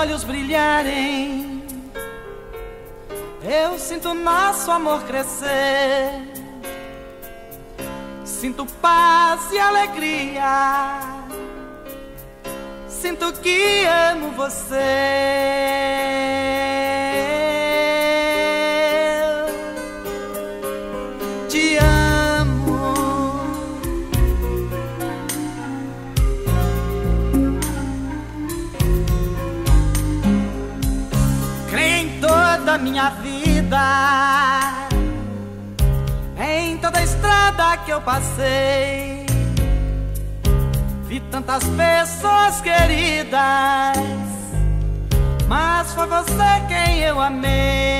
olhos brilharem. Eu sinto nosso amor crescer. Sinto paz e alegria. Sinto que amo você. Minha vida, em toda a estrada que eu passei, vi tantas pessoas queridas, mas foi você quem eu amei.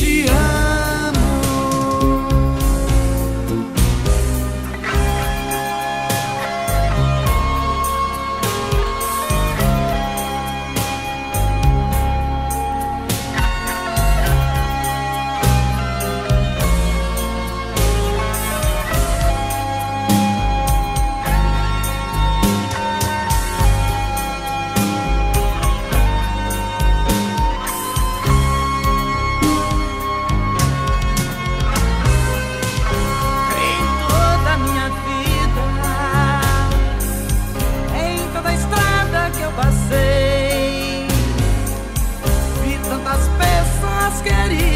te amo. scared